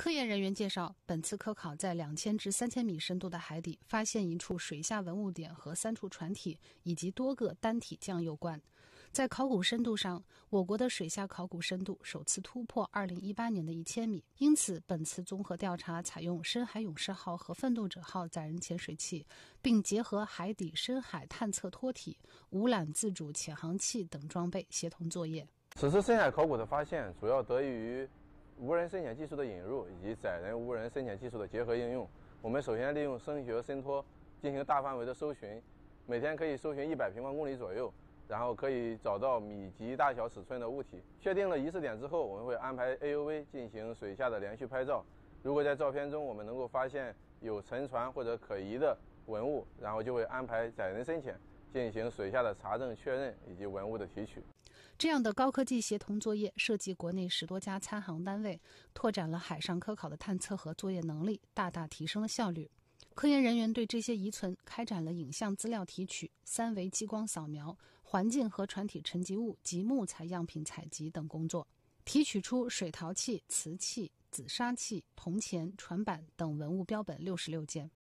科研人员介绍，本次科考在两千至三千米深度的海底发现一处水下文物点和三处船体以及多个单体酱油罐。在考古深度上，我国的水下考古深度首次突破二零一八年的一千米，因此本次综合调查采用深海勇士号和奋斗者号载人潜水器，并结合海底深海探测托体、无缆自主潜航器等装备协同作业。此次深海考古的发现主要得益于。无人深潜技术的引入以及载人无人深潜技术的结合应用，我们首先利用声学伸托进行大范围的搜寻，每天可以搜寻一百平方公里左右，然后可以找到米级大小尺寸的物体。确定了疑似点之后，我们会安排 AUV 进行水下的连续拍照。如果在照片中我们能够发现有沉船或者可疑的文物，然后就会安排载人深潜进行水下的查证确认以及文物的提取。这样的高科技协同作业涉及国内十多家参航单位，拓展了海上科考的探测和作业能力，大大提升了效率。科研人员对这些遗存开展了影像资料提取、三维激光扫描、环境和船体沉积物及木材样品采集等工作，提取出水陶器、瓷器、紫砂器、铜钱、船板等文物标本六十六件。